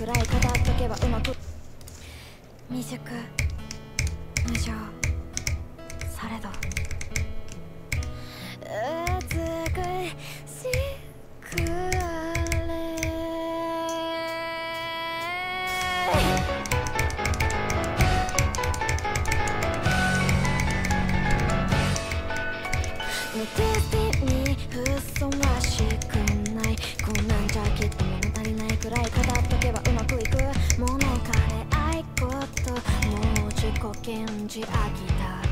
くらい語っとけばうまく未熟無情されど。美しくあれ。無敵にふさわしくこともう自己顕示飽きた。